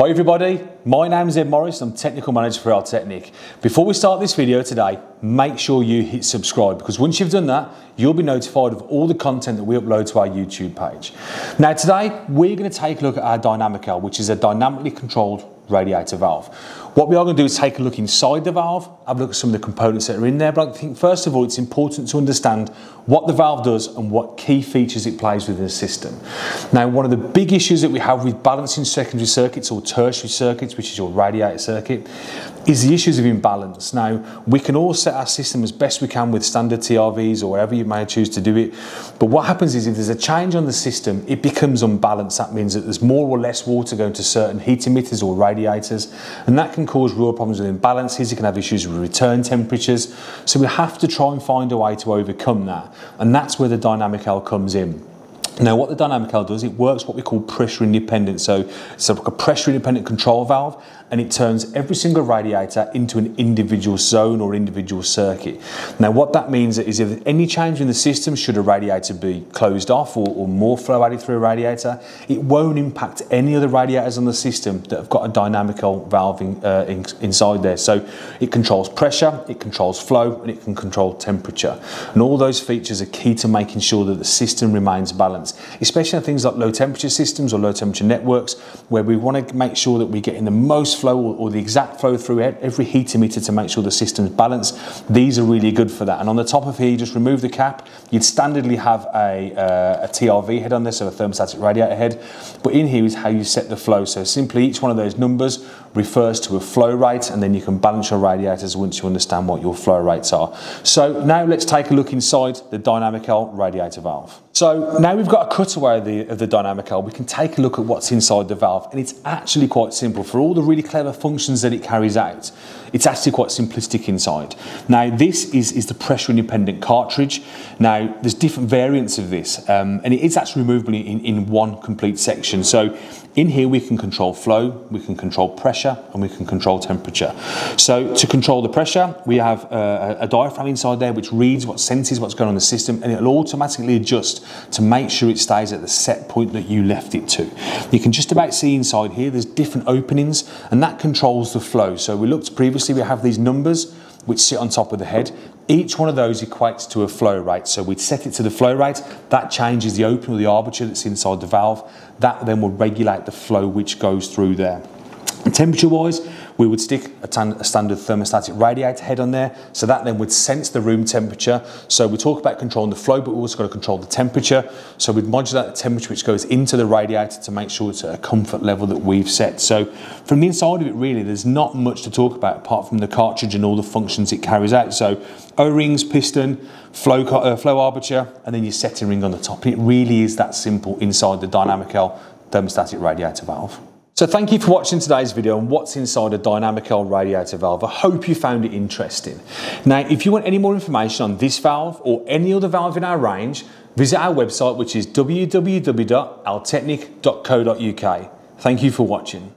Hi everybody, my name is Ed Morris, I'm Technical Manager for Altecnic. Before we start this video today, make sure you hit subscribe because once you've done that, you'll be notified of all the content that we upload to our YouTube page. Now today, we're going to take a look at our Dynamical, which is a dynamically controlled radiator valve. What we are going to do is take a look inside the valve, have a look at some of the components that are in there, but I think first of all it's important to understand what the valve does and what key features it plays within the system. Now one of the big issues that we have with balancing secondary circuits or tertiary circuits, which is your radiator circuit, is the issues of imbalance. Now we can all set our system as best we can with standard TRVs or whatever you may choose to do it, but what happens is if there's a change on the system, it becomes unbalanced. That means that there's more or less water going to certain heat emitters or radiators and that can cause real problems with imbalances. You can have issues with return temperatures. So we have to try and find a way to overcome that, and that's where the Dynamical comes in. Now what the dynamic Dynamical does, it works what we call pressure independent. So it's like a pressure independent control valve and it turns every single radiator into an individual zone or individual circuit. Now what that means is if any change in the system, should a radiator be closed off or, or more flow added through a radiator, it won't impact any other radiators on the system that have got a dynamical valve in, uh, in, inside there. So it controls pressure, it controls flow, and it can control temperature. And all those features are key to making sure that the system remains balanced, especially on things like low temperature systems or low temperature networks, where we want to make sure that we're getting the most flow or, or, the exact flow through every heat emitter to make sure the system's balanced. These are really good for that. And on the top of here, you just remove the cap. You'd standardly have a, uh, a TRV head on this, so a thermostatic radiator head. But in here is how you set the flow. So simply each one of those numbers refers to a flow rate and then you can balance your radiators once you understand what your flow rates are. So now let's take a look inside the Dynamical radiator valve. So now we've got a cutaway of the, of the Dynamical, we can take a look at what's inside the valve and it's actually quite simple. For all the really clever functions that it carries out, it's actually quite simplistic inside. Now this is, is the pressure independent cartridge. Now there's different variants of this um, and it is actually removable in, in one complete section. So in here we can control flow, we can control pressure and we can control temperature. So to control the pressure, we have a, a diaphragm inside there which reads what senses what's going on in the system and it'll automatically adjust to make sure it stays at the set point that you left it to. You can just about see inside here, there's different openings and that controls the flow. So we looked previously, we have these numbers which sit on top of the head. Each one of those equates to a flow rate. So we'd set it to the flow rate, that changes the open or the armature that's inside the valve. That then will regulate the flow which goes through there. Temperature wise, we would stick a, a, standard thermostatic radiator head on there, so that then would sense the room temperature. So we talk about controlling the flow, but we also got to control the temperature. So we'd modulate the temperature which goes into the radiator to make sure it's at a comfort level that we've set. So from the inside of it, really, there's not much to talk about apart from the cartridge and all the functions it carries out. So O-rings, piston, flow, uh, flow armature, and then your setting ring on the top. And it really is that simple inside the Dynamical thermostatic radiator valve. So thank you for watching today's video on what's inside a Dynamic Dynamical radiator valve. I hope you found it interesting. Now, if you want any more information on this valve or any other valve in our range, visit our website, which is www.altecnic.co.uk. Thank you for watching.